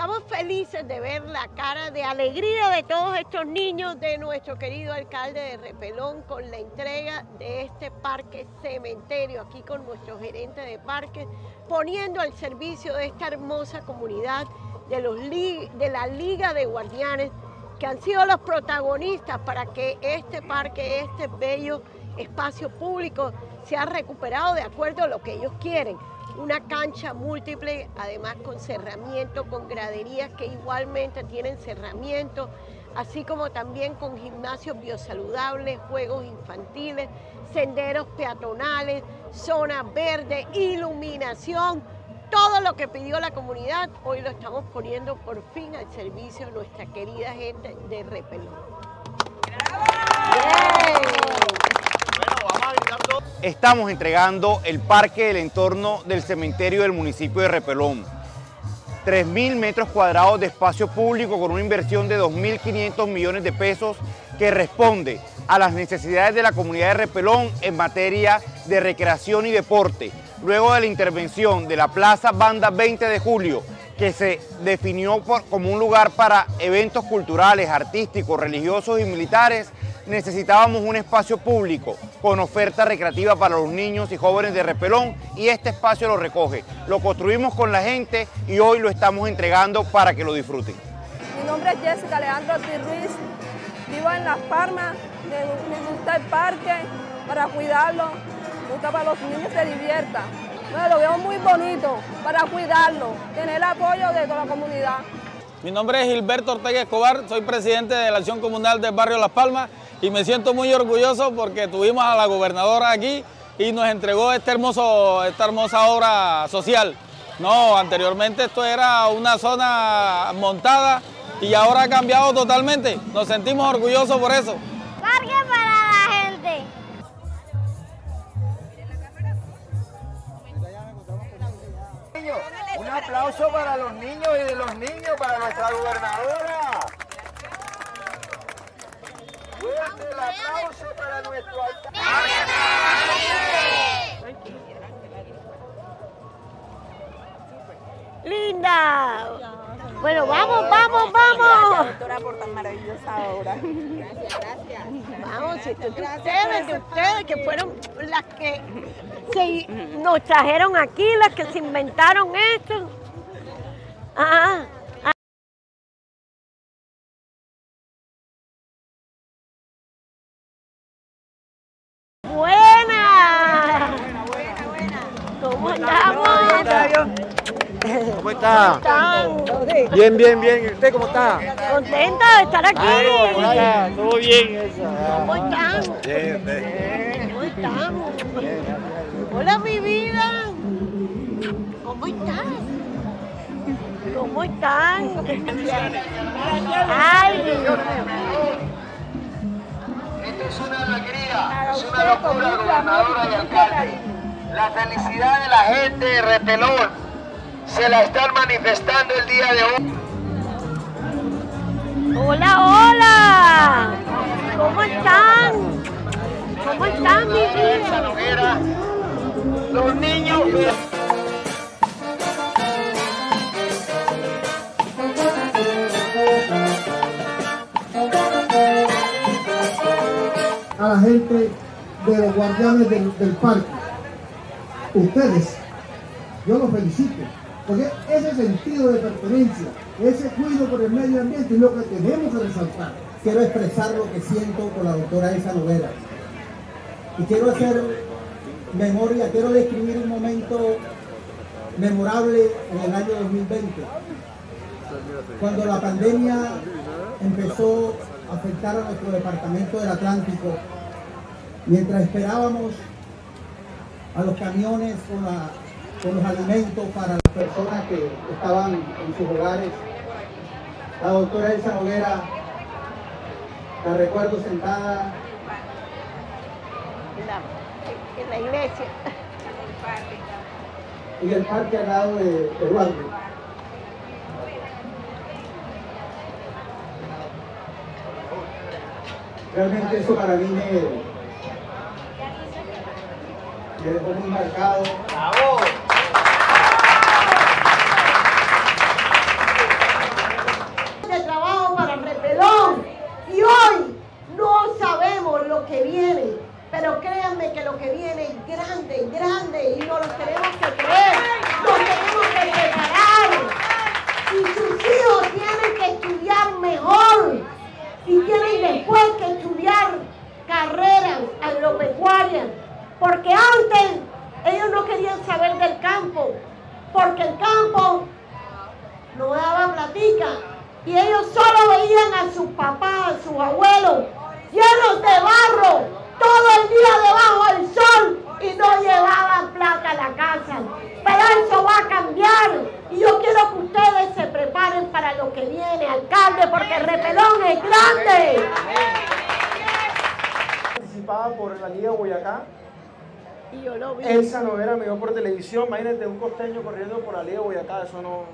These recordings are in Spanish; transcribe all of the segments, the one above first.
Estamos felices de ver la cara de alegría de todos estos niños de nuestro querido alcalde de Repelón con la entrega de este parque cementerio, aquí con nuestro gerente de parques, poniendo al servicio de esta hermosa comunidad de, los de la Liga de Guardianes, que han sido los protagonistas para que este parque, este bello espacio público, sea recuperado de acuerdo a lo que ellos quieren. Una cancha múltiple, además con cerramiento, con graderías que igualmente tienen cerramiento, así como también con gimnasios biosaludables, juegos infantiles, senderos peatonales, zonas verdes, iluminación, todo lo que pidió la comunidad, hoy lo estamos poniendo por fin al servicio de nuestra querida gente de Repelón. Estamos entregando el parque del entorno del cementerio del municipio de Repelón. 3.000 metros cuadrados de espacio público con una inversión de 2.500 millones de pesos que responde a las necesidades de la comunidad de Repelón en materia de recreación y deporte. Luego de la intervención de la Plaza Banda 20 de Julio, que se definió como un lugar para eventos culturales, artísticos, religiosos y militares, necesitábamos un espacio público con oferta recreativa para los niños y jóvenes de Repelón y este espacio lo recoge. Lo construimos con la gente y hoy lo estamos entregando para que lo disfruten. Mi nombre es Jessica Alejandro Ruiz, vivo en Las Palmas, me, gusta el parque para cuidarlo, me gusta para los niños se diviertan. lo veo muy bonito para cuidarlo, tener el apoyo de toda la comunidad. Mi nombre es Gilberto Ortega Escobar, soy presidente de la Acción Comunal del Barrio Las Palmas y me siento muy orgulloso porque tuvimos a la gobernadora aquí y nos entregó este hermoso, esta hermosa obra social. No, anteriormente esto era una zona montada y ahora ha cambiado totalmente. Nos sentimos orgullosos por eso. Parque para la gente. Un aplauso para los niños y de los niños, para nuestra gobernadora. Fuerte el aplauso para nuestro alcalde. ¡Linda! Bueno, vamos, vamos, vamos. Gracias, doctora, por tan maravillosa obra. Gracias, gracias. Vamos, es de ustedes, de ustedes, que fueron las que se, nos trajeron aquí, las que se inventaron esto. Ah, ¿Cómo está? Bien, bien, bien. ¿Y usted cómo está? Contenta de estar aquí. ¿Cómo está? Todo bien eso. ¿Cómo están? Bien, bien. ¿Cómo están? Hola, mi vida. ¿Cómo estás? ¿Cómo están? Ay, Esto es una alegría, es una locura, gobernadora y alcalde. La felicidad de la gente de Repelón se la están manifestando el día de hoy. Hola, hola. ¿Cómo están? ¿Cómo están, mi vida? Los niños... a la gente de los guardianes del, del parque. Ustedes, yo los felicito porque ese sentido de pertenencia, ese cuidado por el medio ambiente es lo que tenemos que resaltar. Quiero expresar lo que siento con la doctora Elsa Novera. Y quiero hacer memoria, quiero describir un momento memorable en el año 2020. Cuando la pandemia empezó a afectar a nuestro departamento del Atlántico, mientras esperábamos a los camiones con la con los alimentos para las personas que estaban en sus hogares. La doctora Elsa Noguera, la recuerdo sentada en la iglesia. Y el parque al lado de Eduardo. Realmente eso para mí me, me dejó muy marcado. Porque el campo no daba platica. Y ellos solo veían a sus papás, a sus abuelos, llenos de barro, todo el día debajo del sol y no llevaban plata a la casa. Pero eso va a cambiar y yo quiero que ustedes se preparen para lo que viene, alcalde, porque el repelón es grande. Participada por la Liga Boyacá. Y yo lo vi. Elsa Novera me vio por televisión, imagínate un costeño corriendo por la Liga Boyacá, eso no,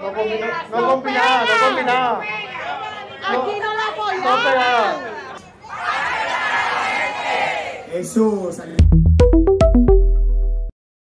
no, combina, no combinaba, no combinaba. Aquí no la No apoyaban. pegaba. Eso,